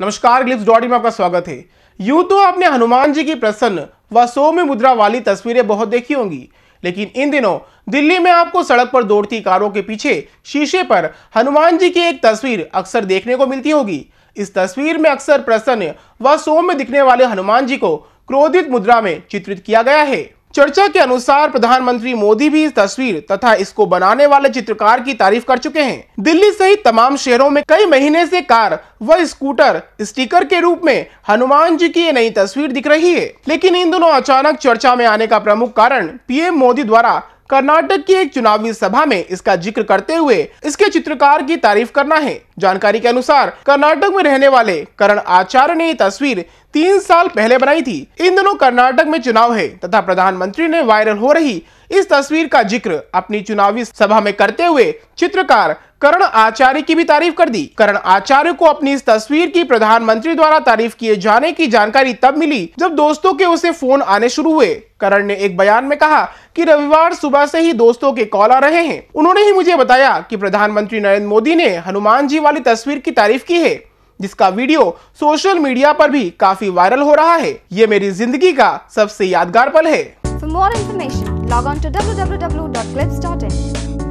नमस्कार ग्लिप्स डॉटी में आपका स्वागत है। यूँ तो आपने हनुमान जी की प्रसन्न व सौम्य मुद्रा वाली तस्वीरें बहुत देखी होंगी, लेकिन इन दिनों दिल्ली में आपको सड़क पर दौड़ती कारों के पीछे शीशे पर हनुमान जी की एक तस्वीर अक्सर देखने को मिलती होगी। इस तस्वीर में अक्सर प्रसन्न व सौम्य दिखने वाले हनुमान जी को क्रोधित मुद्रा में चित्रित किया गया है। चर्चा के अनुसार प्रधानमंत्री मोदी भी इस तस्वीर तथा इसको बनाने वाले चित्रकार की तारीफ़ कर चुके हैं। दिल्ली सहित तमाम शहरों में कई महीने से कार व स्कूटर, स्टिकर के रूप में हनुमान जी की ये नई तस्वीर दिख रही है। लेकिन इन दोनों अचानक चर्चा में आने का प्रमुख कारण पीएम मोदी द्वारा कर्नाटक की एक चुनावी सभा में इसका ज़िक्र करते हुए इसके चित्रकार की तारीफ़ करना है। जानकारी के अनुसार कर्नाटक में रहने वाले करण आचार्य ने ये तस्वीर तीन साल पहले बनाई थी। इन दिनों कर्नाटक में चुनाव है तथा प्रधानमंत्री ने वायरल हो रही इस तस्वीर का ज़िक्र अपनी चुनावी सभा में करते हुए चित्रकार करण आचार्य की भी तारीफ़ कर दी। करण आचार्य को अपनी इस तस्वीर की प्रधानमंत्री द्वारा तारीफ़ किए जाने की जानकारी तब मिली जब दोस्तों के उसे फ़ोन आने शुरू हुए। करण ने एक बयान में कहा कि रविवार सुबह से ही दोस्तों के कॉल आ रहे हैं। उन्होंने ही मुझे बताया कि प्रधानमंत्री नरेंद्र मोदी ने हनुमान जी वाली तस्वीर की तारीफ़ की है, जिसका वीडियो सोशल मीडिया पर भी काफ़ी वायरल हो रहा है। ये मेरी ज़िंदगी का सबसे यादगार पल है। More information, log on to www.clips.in.